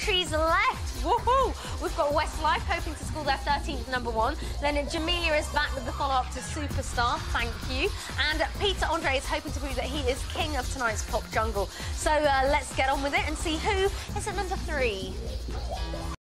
Trees left. Woohoo! We've got Westlife hoping to score their 13th number one. Then Jamelia is back with the follow-up to Superstar. Thank you. And Peter Andre is hoping to prove that he is king of tonight's pop jungle. So uh, let's get on with it and see who is at number three.